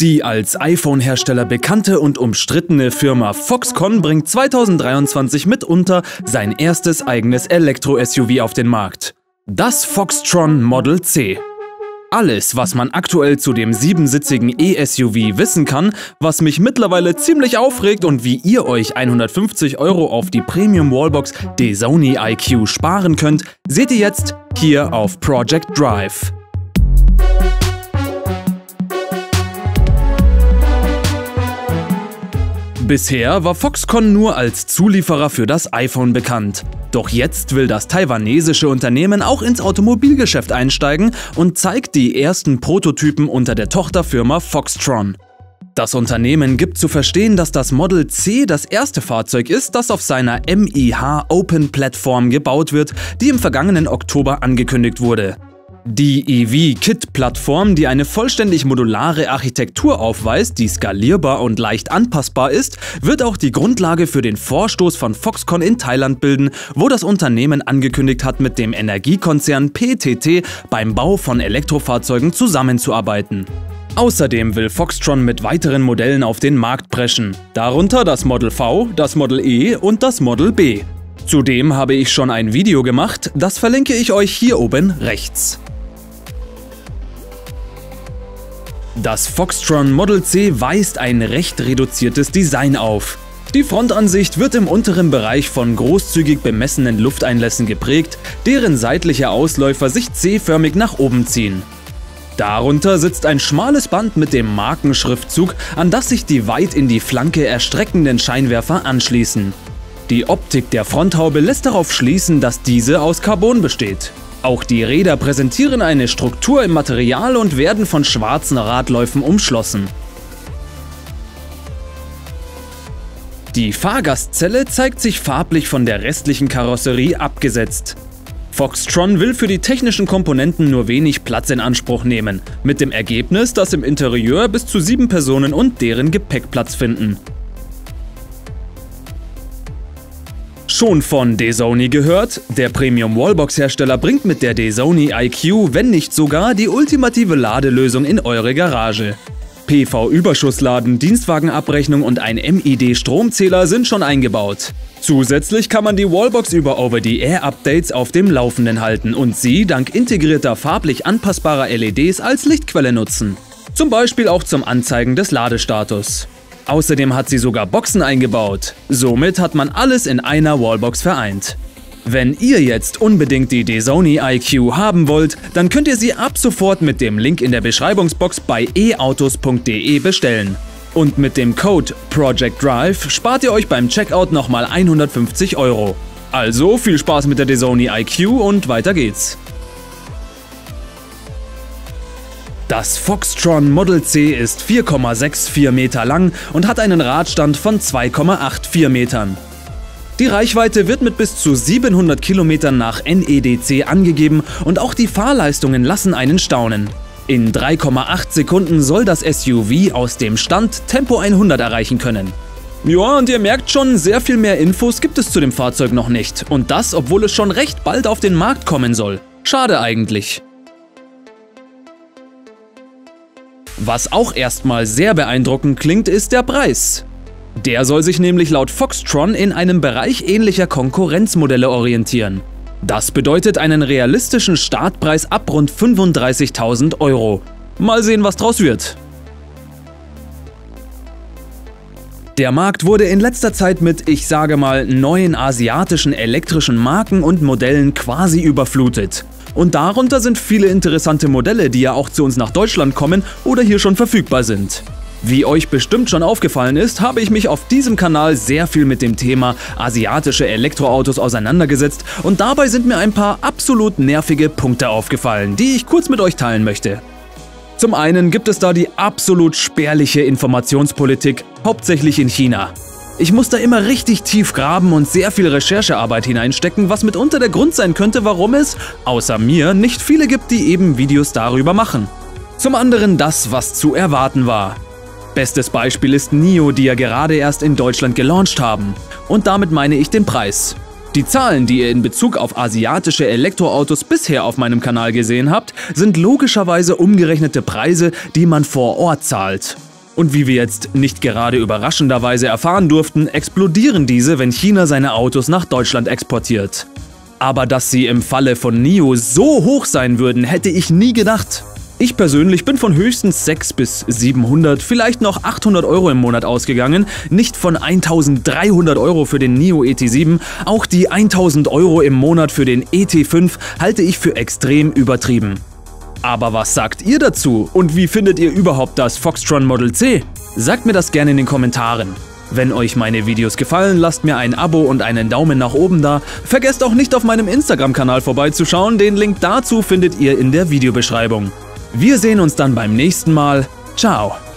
Die als iPhone-Hersteller bekannte und umstrittene Firma Foxconn bringt 2023 mitunter sein erstes eigenes Elektro-SUV auf den Markt. Das Foxtron Model C. Alles, was man aktuell zu dem siebensitzigen E-SUV wissen kann, was mich mittlerweile ziemlich aufregt und wie ihr euch 150 Euro auf die Premium Wallbox Sony IQ sparen könnt, seht ihr jetzt hier auf Project Drive. Bisher war Foxconn nur als Zulieferer für das iPhone bekannt. Doch jetzt will das taiwanesische Unternehmen auch ins Automobilgeschäft einsteigen und zeigt die ersten Prototypen unter der Tochterfirma Foxtron. Das Unternehmen gibt zu verstehen, dass das Model C das erste Fahrzeug ist, das auf seiner MIH Open Plattform gebaut wird, die im vergangenen Oktober angekündigt wurde. Die EV-Kit-Plattform, die eine vollständig modulare Architektur aufweist, die skalierbar und leicht anpassbar ist, wird auch die Grundlage für den Vorstoß von Foxconn in Thailand bilden, wo das Unternehmen angekündigt hat, mit dem Energiekonzern PTT beim Bau von Elektrofahrzeugen zusammenzuarbeiten. Außerdem will Foxtron mit weiteren Modellen auf den Markt preschen, darunter das Model V, das Model E und das Model B. Zudem habe ich schon ein Video gemacht, das verlinke ich euch hier oben rechts. Das Foxtron Model C weist ein recht reduziertes Design auf. Die Frontansicht wird im unteren Bereich von großzügig bemessenen Lufteinlässen geprägt, deren seitliche Ausläufer sich C-förmig nach oben ziehen. Darunter sitzt ein schmales Band mit dem Markenschriftzug, an das sich die weit in die Flanke erstreckenden Scheinwerfer anschließen. Die Optik der Fronthaube lässt darauf schließen, dass diese aus Carbon besteht. Auch die Räder präsentieren eine Struktur im Material und werden von schwarzen Radläufen umschlossen. Die Fahrgastzelle zeigt sich farblich von der restlichen Karosserie abgesetzt. Foxtron will für die technischen Komponenten nur wenig Platz in Anspruch nehmen, mit dem Ergebnis, dass im Interieur bis zu sieben Personen und deren Gepäck Platz finden. Schon von Sony gehört? Der Premium Wallbox Hersteller bringt mit der Sony IQ, wenn nicht sogar, die ultimative Ladelösung in eure Garage. PV-Überschussladen, Dienstwagenabrechnung und ein MID-Stromzähler sind schon eingebaut. Zusätzlich kann man die Wallbox über Over-the-Air-Updates auf dem Laufenden halten und sie dank integrierter farblich anpassbarer LEDs als Lichtquelle nutzen. Zum Beispiel auch zum Anzeigen des Ladestatus. Außerdem hat sie sogar Boxen eingebaut. Somit hat man alles in einer Wallbox vereint. Wenn ihr jetzt unbedingt die Sony IQ haben wollt, dann könnt ihr sie ab sofort mit dem Link in der Beschreibungsbox bei eautos.de bestellen. Und mit dem Code Project Drive spart ihr euch beim Checkout nochmal 150 Euro. Also viel Spaß mit der Sony IQ und weiter geht's. Das Foxtron Model C ist 4,64 Meter lang und hat einen Radstand von 2,84 Metern. Die Reichweite wird mit bis zu 700 Kilometern nach NEDC angegeben und auch die Fahrleistungen lassen einen staunen. In 3,8 Sekunden soll das SUV aus dem Stand Tempo 100 erreichen können. Ja, und ihr merkt schon, sehr viel mehr Infos gibt es zu dem Fahrzeug noch nicht. Und das, obwohl es schon recht bald auf den Markt kommen soll. Schade eigentlich. Was auch erstmal sehr beeindruckend klingt, ist der Preis. Der soll sich nämlich laut Foxtron in einem Bereich ähnlicher Konkurrenzmodelle orientieren. Das bedeutet einen realistischen Startpreis ab rund 35.000 Euro. Mal sehen, was draus wird. Der Markt wurde in letzter Zeit mit, ich sage mal, neuen asiatischen elektrischen Marken und Modellen quasi überflutet. Und darunter sind viele interessante Modelle, die ja auch zu uns nach Deutschland kommen oder hier schon verfügbar sind. Wie euch bestimmt schon aufgefallen ist, habe ich mich auf diesem Kanal sehr viel mit dem Thema asiatische Elektroautos auseinandergesetzt und dabei sind mir ein paar absolut nervige Punkte aufgefallen, die ich kurz mit euch teilen möchte. Zum einen gibt es da die absolut spärliche Informationspolitik, hauptsächlich in China. Ich muss da immer richtig tief graben und sehr viel Recherchearbeit hineinstecken, was mitunter der Grund sein könnte, warum es, außer mir, nicht viele gibt, die eben Videos darüber machen. Zum anderen das, was zu erwarten war. Bestes Beispiel ist NIO, die ja gerade erst in Deutschland gelauncht haben. Und damit meine ich den Preis. Die Zahlen, die ihr in Bezug auf asiatische Elektroautos bisher auf meinem Kanal gesehen habt, sind logischerweise umgerechnete Preise, die man vor Ort zahlt. Und wie wir jetzt nicht gerade überraschenderweise erfahren durften, explodieren diese, wenn China seine Autos nach Deutschland exportiert. Aber dass sie im Falle von NIO so hoch sein würden, hätte ich nie gedacht. Ich persönlich bin von höchstens 6 bis 700, vielleicht noch 800 Euro im Monat ausgegangen, nicht von 1300 Euro für den NIO ET7. Auch die 1000 Euro im Monat für den ET5 halte ich für extrem übertrieben. Aber was sagt ihr dazu und wie findet ihr überhaupt das Foxtron Model C? Sagt mir das gerne in den Kommentaren. Wenn euch meine Videos gefallen, lasst mir ein Abo und einen Daumen nach oben da. Vergesst auch nicht auf meinem Instagram-Kanal vorbeizuschauen, den Link dazu findet ihr in der Videobeschreibung. Wir sehen uns dann beim nächsten Mal. Ciao!